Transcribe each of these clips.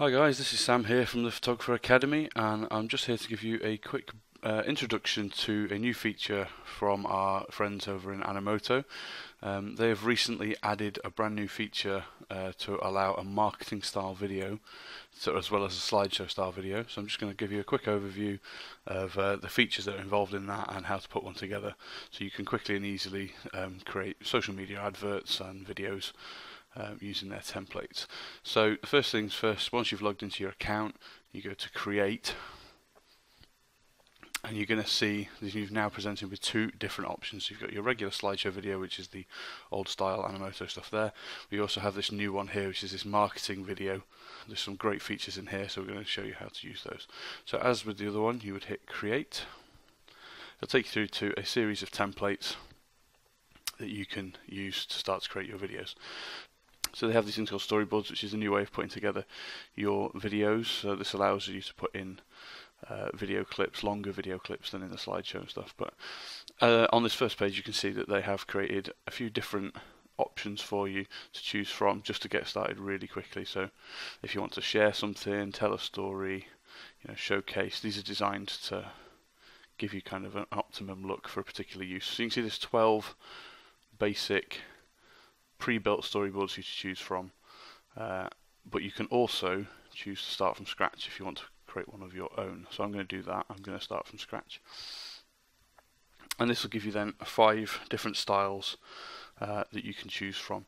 Hi guys, this is Sam here from the Photographer Academy and I'm just here to give you a quick uh, introduction to a new feature from our friends over in Animoto. Um, they have recently added a brand new feature uh, to allow a marketing style video so, as well as a slideshow style video. So I'm just going to give you a quick overview of uh, the features that are involved in that and how to put one together so you can quickly and easily um, create social media adverts and videos um, using their templates. So first things first, once you've logged into your account, you go to create and you're going to see that you've now presented with two different options. You've got your regular slideshow video, which is the old style Animoto stuff there. We also have this new one here, which is this marketing video. There's some great features in here, so we're going to show you how to use those. So as with the other one, you would hit create. It'll take you through to a series of templates that you can use to start to create your videos. So they have these things called storyboards, which is a new way of putting together your videos. So this allows you to put in uh, video clips, longer video clips than in the slideshow and stuff. But uh, on this first page, you can see that they have created a few different options for you to choose from just to get started really quickly. So if you want to share something, tell a story, you know, showcase, these are designed to give you kind of an optimum look for a particular use. So you can see there's 12 basic pre-built storyboards you to choose from, uh, but you can also choose to start from scratch if you want to create one of your own. So I'm going to do that. I'm going to start from scratch. And this will give you then five different styles uh, that you can choose from.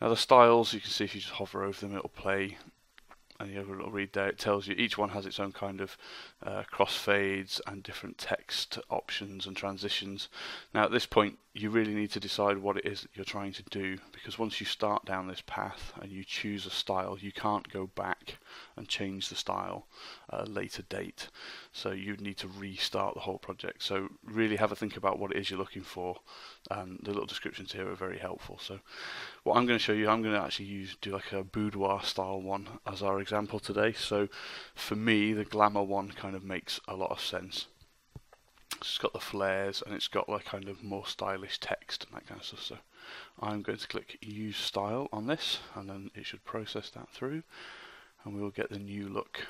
Now the styles, you can see if you just hover over them, it'll play and you have a little read there, it tells you each one has its own kind of uh, crossfades and different text options and transitions. Now at this point you really need to decide what it is that you're trying to do because once you start down this path and you choose a style you can't go back and change the style at a later date. So you need to restart the whole project. So really have a think about what it is you're looking for. And the little descriptions here are very helpful. So what I'm going to show you I'm going to actually use do like a boudoir style one as our example today. So for me the glamour one kind of makes a lot of sense it's got the flares and it's got like kind of more stylish text and that kind of stuff. So I'm going to click use style on this and then it should process that through and we will get the new look.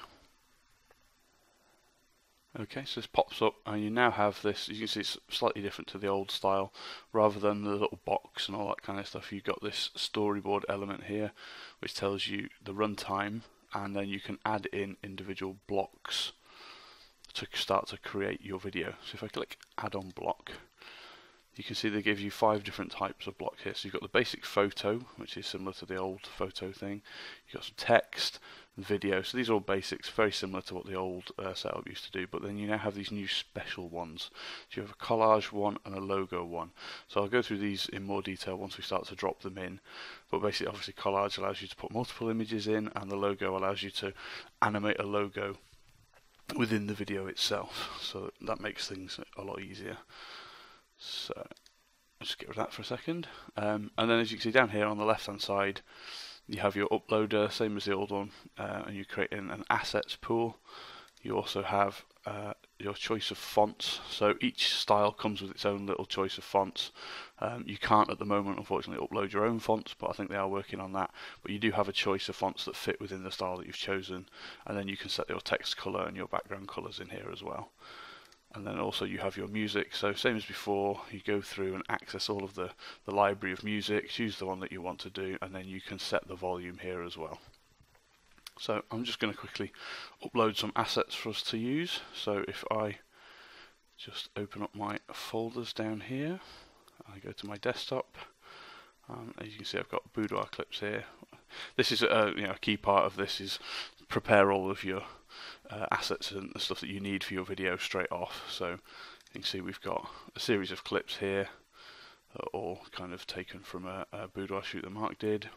Okay, so this pops up and you now have this, you can see it's slightly different to the old style. Rather than the little box and all that kind of stuff, you've got this storyboard element here which tells you the runtime and then you can add in individual blocks to start to create your video. So if I click add on block, you can see they give you five different types of block here. So you've got the basic photo, which is similar to the old photo thing. You've got some text, video. So these are all basics, very similar to what the old uh, setup used to do. But then you now have these new special ones. So you have a collage one and a logo one. So I'll go through these in more detail once we start to drop them in. But basically, obviously, collage allows you to put multiple images in, and the logo allows you to animate a logo within the video itself. So that makes things a lot easier. So I'll just get rid of that for a second. Um, and then as you can see down here on the left hand side, you have your uploader, same as the old one, uh, and you create an assets pool. You also have uh, your choice of fonts. So each style comes with its own little choice of fonts. Um, you can't at the moment, unfortunately, upload your own fonts, but I think they are working on that. But you do have a choice of fonts that fit within the style that you've chosen, and then you can set your text color and your background colors in here as well. And then also you have your music. So same as before, you go through and access all of the, the library of music, choose the one that you want to do, and then you can set the volume here as well. So I'm just going to quickly upload some assets for us to use. So if I just open up my folders down here, I go to my desktop, um, as you can see I've got boudoir clips here. This is a, you know, a key part of this is prepare all of your uh, assets and the stuff that you need for your video straight off. So you can see we've got a series of clips here, all kind of taken from a, a boudoir shoot that Mark did.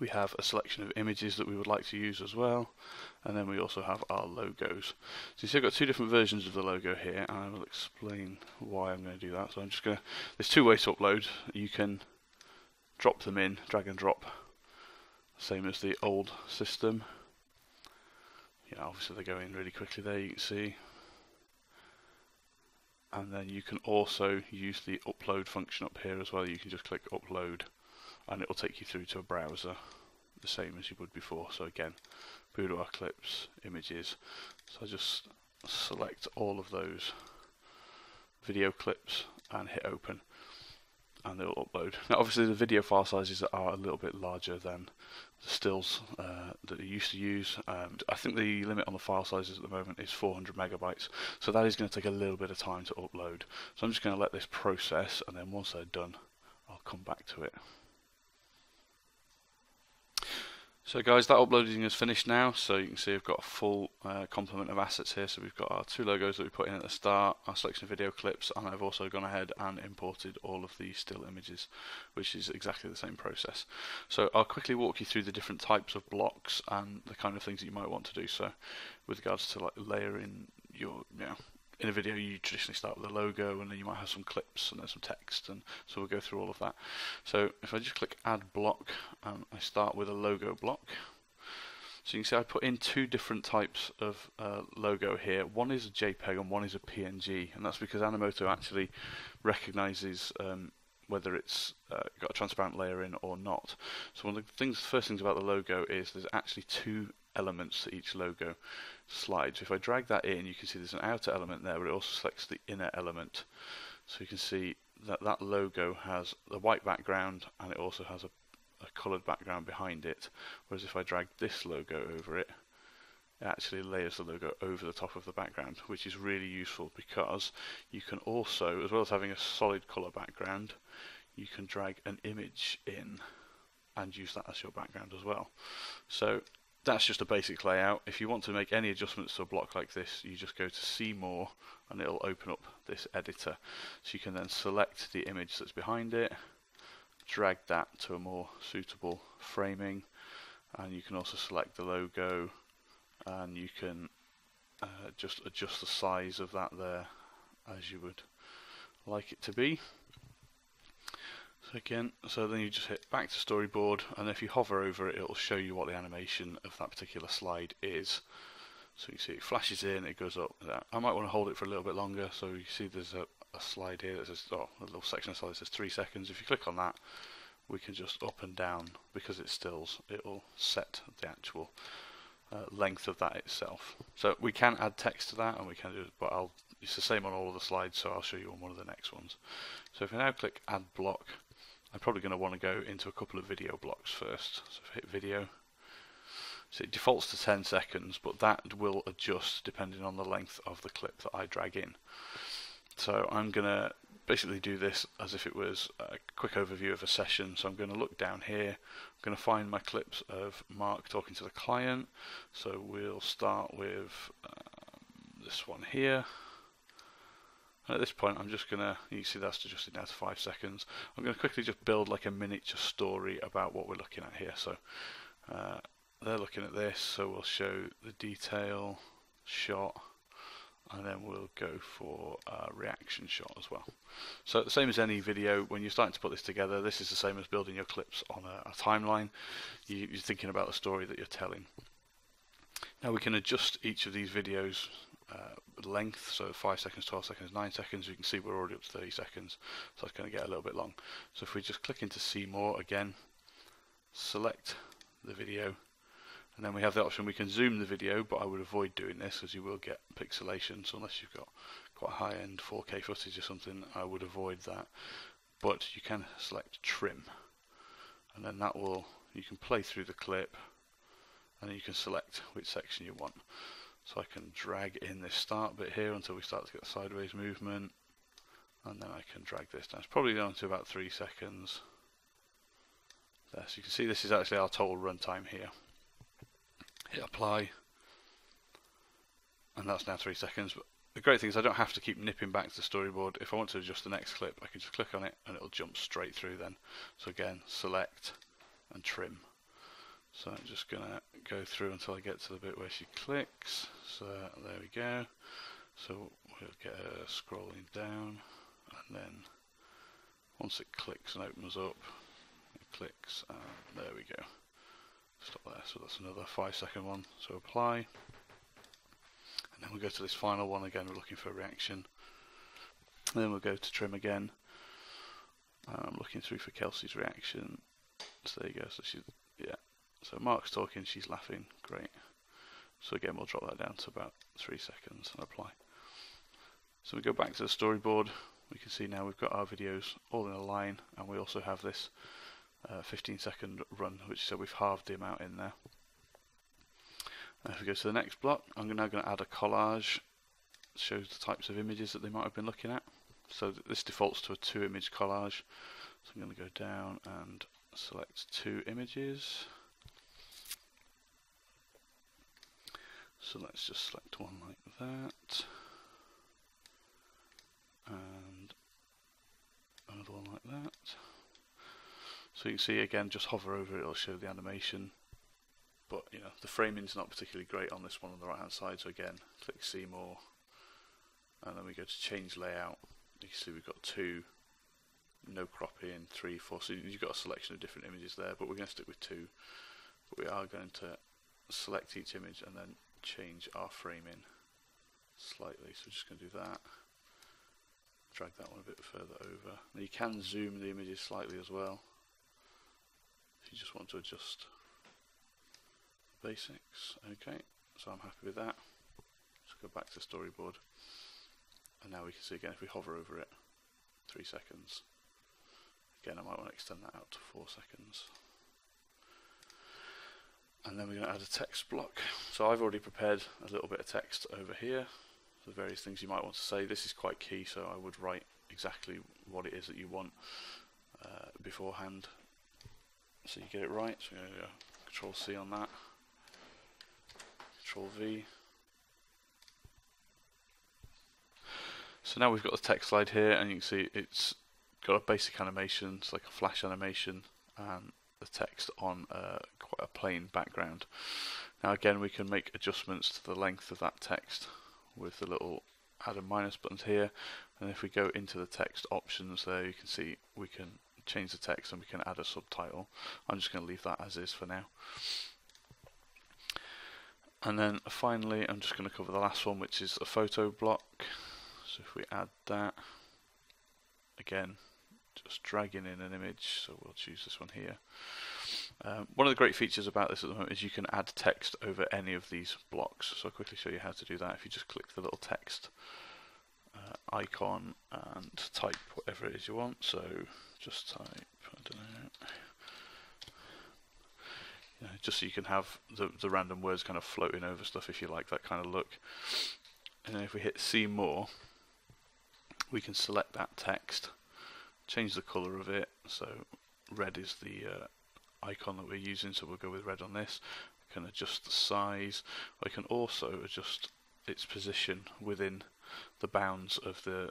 We have a selection of images that we would like to use as well, and then we also have our logos. So you see I've got two different versions of the logo here, and I will explain why I'm going to do that. So I'm just going to, there's two ways to upload. You can drop them in, drag and drop, same as the old system. Yeah, obviously they go in really quickly there, you can see. And then you can also use the upload function up here as well. You can just click upload and it will take you through to a browser the same as you would before. So again, boudoir clips, images. So I just select all of those video clips and hit open and they'll upload. Now obviously the video file sizes are a little bit larger than the stills uh, that you used to use. Um, I think the limit on the file sizes at the moment is 400 megabytes so that is going to take a little bit of time to upload. So I'm just going to let this process and then once they're done I'll come back to it. So guys, that uploading is finished now, so you can see I've got a full uh, complement of assets here. So we've got our two logos that we put in at the start, our selection of video clips, and I've also gone ahead and imported all of the still images, which is exactly the same process. So I'll quickly walk you through the different types of blocks and the kind of things that you might want to do. So with regards to like layering your, you know, in a video you traditionally start with a logo and then you might have some clips and then some text and so we'll go through all of that. So if I just click add block and I start with a logo block so you can see I put in two different types of uh, logo here. One is a JPEG and one is a PNG and that's because Animoto actually recognizes um, whether it's uh, got a transparent layer in or not. So one of the things, first things about the logo is there's actually two elements to each logo slide. So if I drag that in, you can see there's an outer element there, but it also selects the inner element. So you can see that that logo has the white background and it also has a, a coloured background behind it. Whereas if I drag this logo over it, it actually layers the logo over the top of the background, which is really useful because you can also, as well as having a solid colour background, you can drag an image in and use that as your background as well. So that's just a basic layout. If you want to make any adjustments to a block like this, you just go to see more and it'll open up this editor. So you can then select the image that's behind it, drag that to a more suitable framing, and you can also select the logo and you can uh, just adjust the size of that there as you would like it to be. So again, so then you just hit back to storyboard and if you hover over it it'll show you what the animation of that particular slide is. So you see it flashes in, it goes up. I might want to hold it for a little bit longer so you see there's a, a slide here that says, oh, a little section of slide that says 3 seconds. If you click on that we can just up and down because it stills, it will set the actual uh, length of that itself. So we can add text to that and we can do it, but I'll, it's the same on all of the slides so I'll show you on one of the next ones. So if I now click add block I'm probably going to want to go into a couple of video blocks first. So hit video. So it defaults to 10 seconds, but that will adjust depending on the length of the clip that I drag in. So I'm going to basically do this as if it was a quick overview of a session. So I'm going to look down here. I'm going to find my clips of Mark talking to the client. So we'll start with um, this one here. And at this point I'm just going to, you see that's adjusted now to 5 seconds. I'm going to quickly just build like a miniature story about what we're looking at here. So uh, they're looking at this, so we'll show the detail shot and then we'll go for a reaction shot as well. So the same as any video, when you're starting to put this together, this is the same as building your clips on a, a timeline. You, you're thinking about the story that you're telling. Now we can adjust each of these videos uh, length, so 5 seconds, 12 seconds, 9 seconds, you can see we're already up to 30 seconds, so it's going to get a little bit long. So if we just click into see more again, select the video, and then we have the option we can zoom the video, but I would avoid doing this as you will get pixelation, so unless you've got quite high-end 4K footage or something, I would avoid that. But you can select trim, and then that will, you can play through the clip, and you can select which section you want. So I can drag in this start bit here until we start to get sideways movement. And then I can drag this down. It's probably down to about three seconds. There, so you can see this is actually our total runtime here. Hit apply. And that's now three seconds. But the great thing is I don't have to keep nipping back to the storyboard. If I want to adjust the next clip, I can just click on it and it'll jump straight through then. So again, select and trim. So I'm just going to go through until I get to the bit where she clicks. So there we go. So we'll get her scrolling down and then once it clicks and opens up, it clicks and there we go. Stop there. So that's another five second one. So apply. And then we'll go to this final one again. We're looking for a reaction. And then we'll go to trim again. I'm looking through for Kelsey's reaction. So there you go. So she's yeah, So Mark's talking, she's laughing, great. So again, we'll drop that down to about three seconds and apply. So we go back to the storyboard, we can see now we've got our videos all in a line and we also have this uh, 15 second run, which so we've halved the amount in there. And if we go to the next block, I'm now going to add a collage, shows the types of images that they might have been looking at. So this defaults to a two image collage. So I'm going to go down and select two images. So let's just select one like that. And another one like that. So you can see again, just hover over it, it'll show the animation. But you know, the framing is not particularly great on this one on the right hand side. So again, click see more. And then we go to change layout. You can see we've got two, no cropping, three, four. So you've got a selection of different images there, but we're going to stick with two. But we are going to select each image and then change our framing slightly. So we're just going to do that. Drag that one a bit further over. Now you can zoom the images slightly as well. If you just want to adjust basics. Okay, so I'm happy with that. Let's go back to storyboard. And now we can see again if we hover over it, three seconds. Again, I might want to extend that out to four seconds and then we're going to add a text block. So I've already prepared a little bit of text over here, the various things you might want to say. This is quite key, so I would write exactly what it is that you want uh, beforehand, so you get it right. So go Control C on that, Control V. So now we've got the text slide here, and you can see it's got a basic animation, it's like a flash animation, and the text on uh, quite a plain background. Now again we can make adjustments to the length of that text with the little add and minus buttons here and if we go into the text options there you can see we can change the text and we can add a subtitle. I'm just going to leave that as is for now. And then finally I'm just going to cover the last one which is a photo block. So if we add that again just dragging in an image, so we'll choose this one here. Um, one of the great features about this at the moment is you can add text over any of these blocks. So I'll quickly show you how to do that. If you just click the little text uh, icon and type whatever it is you want. So just type, I don't know, you know just so you can have the, the random words kind of floating over stuff if you like that kind of look. And then if we hit see more, we can select that text change the color of it so red is the uh, icon that we're using so we'll go with red on this. We can adjust the size. I can also adjust its position within the bounds of the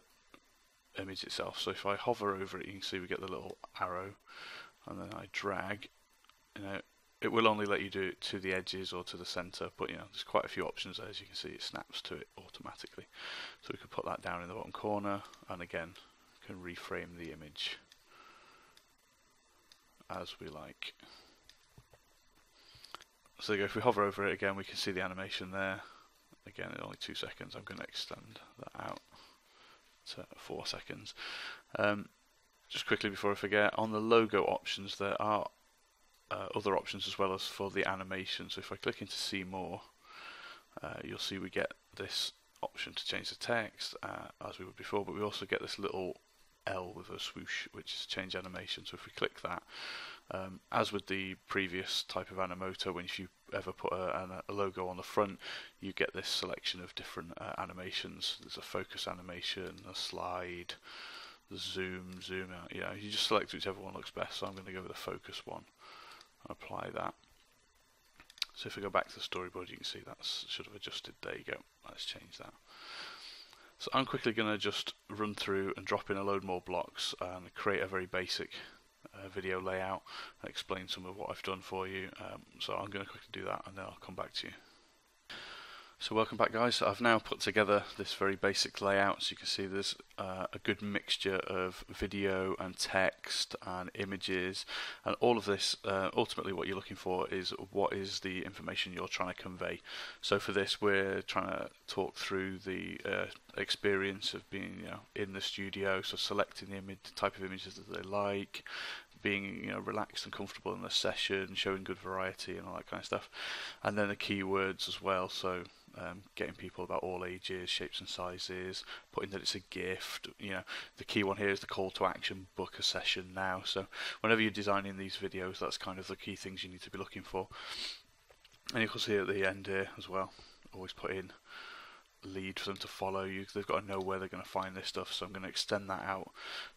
image itself. So if I hover over it you can see we get the little arrow and then I drag you know it will only let you do it to the edges or to the center but you know there's quite a few options there. As you can see it snaps to it automatically. So we can put that down in the bottom corner and again can reframe the image as we like. So if we hover over it again, we can see the animation there. Again, in only two seconds. I'm going to extend that out to four seconds. Um, just quickly before I forget, on the logo options, there are uh, other options as well as for the animation. So if I click into see more, uh, you'll see we get this option to change the text uh, as we would before, but we also get this little L with a swoosh, which is change animation. So if we click that, um, as with the previous type of Animoto, when you ever put a, a, logo on the front, you get this selection of different uh, animations. There's a focus animation, a slide, the zoom, zoom out. Yeah, you just select whichever one looks best. So I'm going to go with the focus one and apply that. So if we go back to the storyboard, you can see that's should have adjusted. There you go. Let's change that. So I'm quickly going to just run through and drop in a load more blocks and create a very basic uh, video layout explain some of what I've done for you. Um, so I'm going to quickly do that and then I'll come back to you. So welcome back guys, I've now put together this very basic layout. So you can see there's uh, a good mixture of video and text and images. And all of this uh, ultimately what you're looking for is what is the information you're trying to convey. So for this we're trying to talk through the uh, experience of being you know, in the studio, so selecting the, image, type of images that they like, being you know relaxed and comfortable in the session, showing good variety and all that kind of stuff, and then the keywords as well. So um, getting people about all ages, shapes and sizes, putting that it's a gift. You know, the key one here is the call to action, book a session now. So whenever you're designing these videos, that's kind of the key things you need to be looking for. And you can see at the end here as well, always put in lead for them to follow you. They've got to know where they're going to find this stuff. So I'm going to extend that out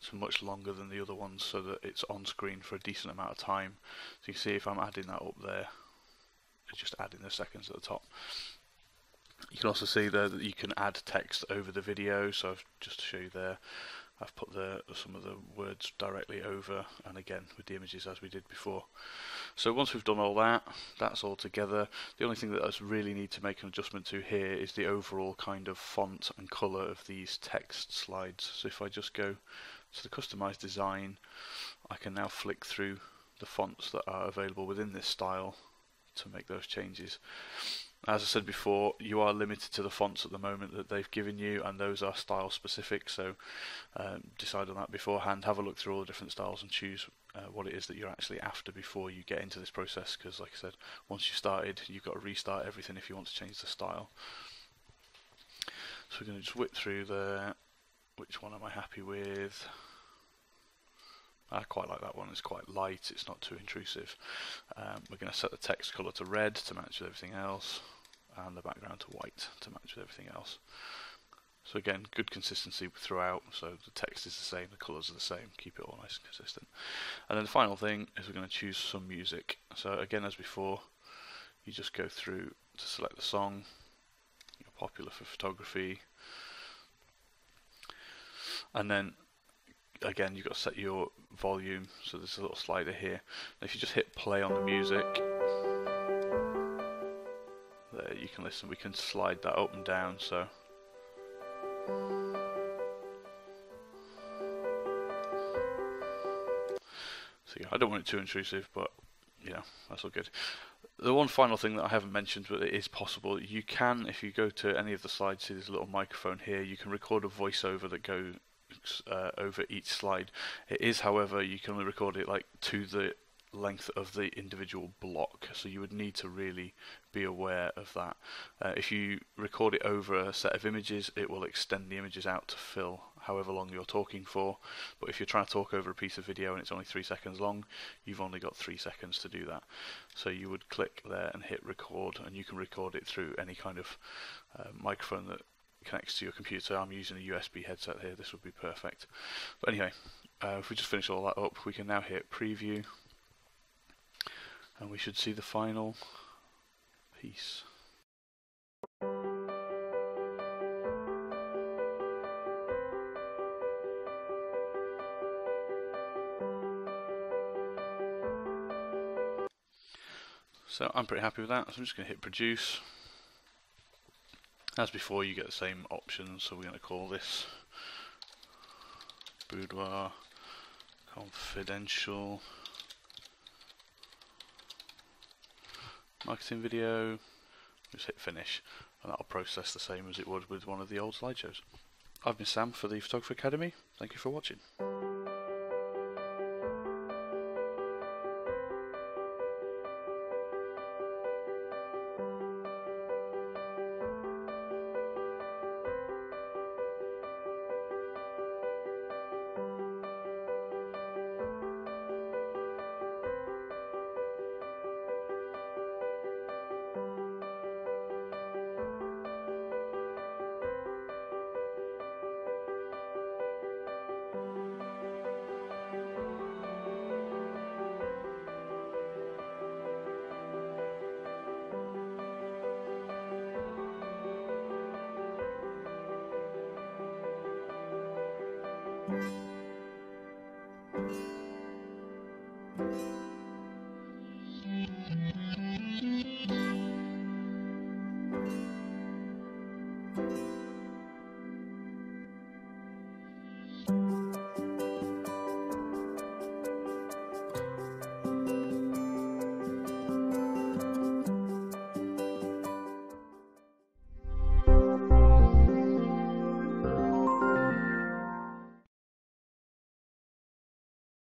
to much longer than the other ones so that it's on screen for a decent amount of time. So you see if I'm adding that up there, it's just adding the seconds at the top. Can also see there that you can add text over the video. So I've, just to show you there, I've put the some of the words directly over and again with the images as we did before. So once we've done all that, that's all together. The only thing that I really need to make an adjustment to here is the overall kind of font and colour of these text slides. So if I just go to the customize design, I can now flick through the fonts that are available within this style to make those changes. As I said before, you are limited to the fonts at the moment that they've given you, and those are style specific. So um, decide on that beforehand. Have a look through all the different styles and choose uh, what it is that you're actually after before you get into this process. Because, like I said, once you've started, you've got to restart everything if you want to change the style. So we're going to just whip through there. Which one am I happy with? I quite like that one, it's quite light, it's not too intrusive. Um, we're going to set the text colour to red to match with everything else, and the background to white to match with everything else. So again, good consistency throughout, so the text is the same, the colours are the same, keep it all nice and consistent. And then the final thing is we're going to choose some music. So again, as before, you just go through to select the song, You're popular for photography, and then again you've got to set your volume so there's a little slider here. And if you just hit play on the music there you can listen. We can slide that up and down so. So yeah, I don't want it too intrusive but you know that's all good. The one final thing that I haven't mentioned, but it is possible, you can, if you go to any of the slides, see there's a little microphone here, you can record a voiceover that go uh, over each slide. It is, however, you can only record it like to the length of the individual block so you would need to really be aware of that uh, if you record it over a set of images it will extend the images out to fill however long you're talking for but if you're trying to talk over a piece of video and it's only three seconds long you've only got three seconds to do that so you would click there and hit record and you can record it through any kind of uh, microphone that connects to your computer. I'm using a USB headset here, this would be perfect. But anyway, uh, if we just finish all that up, we can now hit preview and we should see the final piece. So I'm pretty happy with that, so I'm just going to hit produce. As before, you get the same options, so we're going to call this Boudoir Confidential Marketing Video. Just hit finish, and that'll process the same as it would with one of the old slideshows. I've been Sam for the Photography Academy. Thank you for watching.